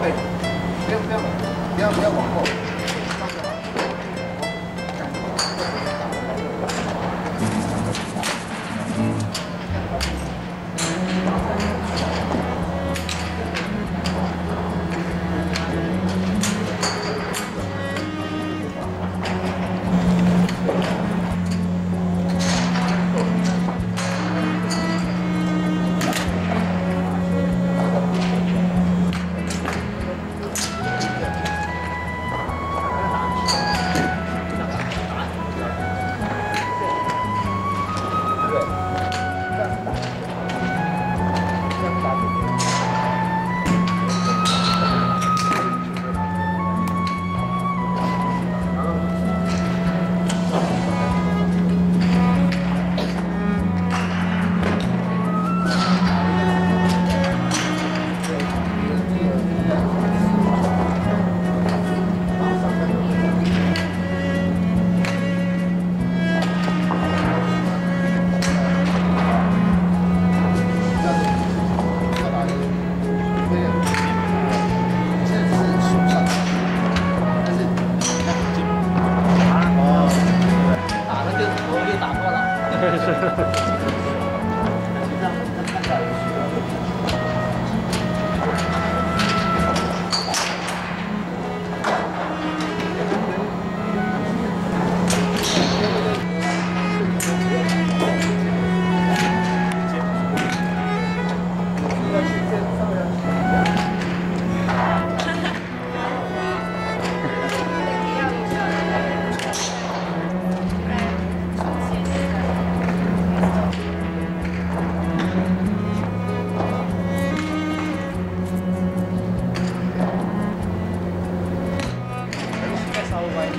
对，不要不要不要不要往后。Thank you.